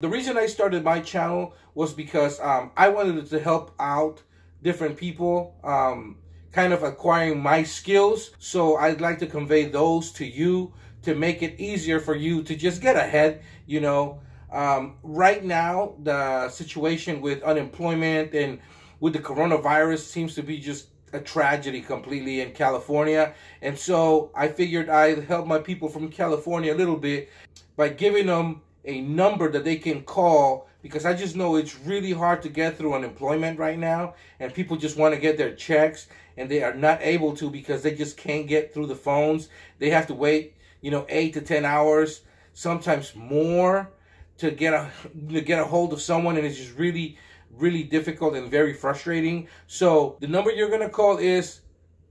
The reason I started my channel was because um, I wanted to help out different people, um, kind of acquiring my skills. So I'd like to convey those to you to make it easier for you to just get ahead, you know. Um, right now, the situation with unemployment and with the coronavirus seems to be just a tragedy completely in California. And so I figured I'd help my people from California a little bit by giving them a number that they can call because I just know it's really hard to get through unemployment right now and people just want to get their checks and they are not able to because they just can't get through the phones. They have to wait, you know, 8 to 10 hours, sometimes more to get a to get a hold of someone and it's just really really difficult and very frustrating. So the number you're going to call is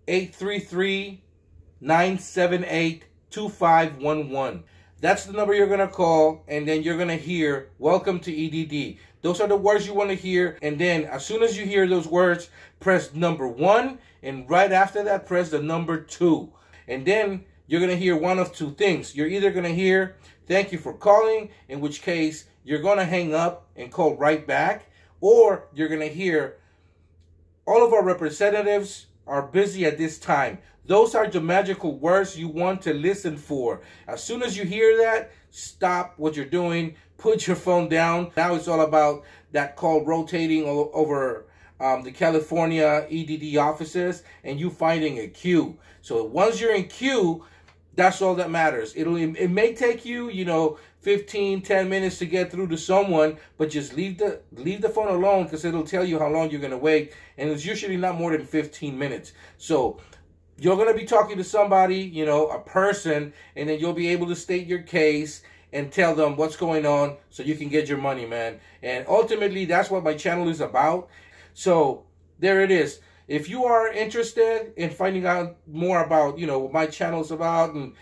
833-978-2511. That's the number you're going to call and then you're going to hear welcome to EDD. Those are the words you want to hear and then as soon as you hear those words, press number 1 and right after that press the number 2. And then you're going to hear one of two things. You're either going to hear thank you for calling, in which case you're going to hang up and call right back or you're going to hear all of our representatives are busy at this time. Those are the magical words you want to listen for. As soon as you hear that, stop what you're doing, put your phone down. Now it's all about that call rotating over um, the California EDD offices and you finding a queue. So once you're in queue, that's all that matters. It'll it may take you, you know, 15, 10 minutes to get through to someone, but just leave the leave the phone alone because it'll tell you how long you're gonna wait, and it's usually not more than 15 minutes. So you're gonna be talking to somebody, you know, a person, and then you'll be able to state your case and tell them what's going on so you can get your money, man. And ultimately, that's what my channel is about. So there it is if you are interested in finding out more about, you know, what my channel is about and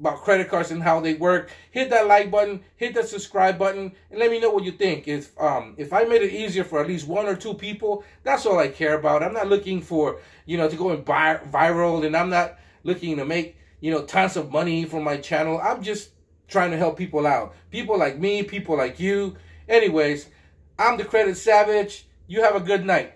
about credit cards and how they work, hit that like button, hit that subscribe button, and let me know what you think. If um if I made it easier for at least one or two people, that's all I care about. I'm not looking for, you know, to go and buy viral and I'm not looking to make, you know, tons of money from my channel. I'm just trying to help people out. People like me, people like you. Anyways, I'm the Credit Savage. You have a good night.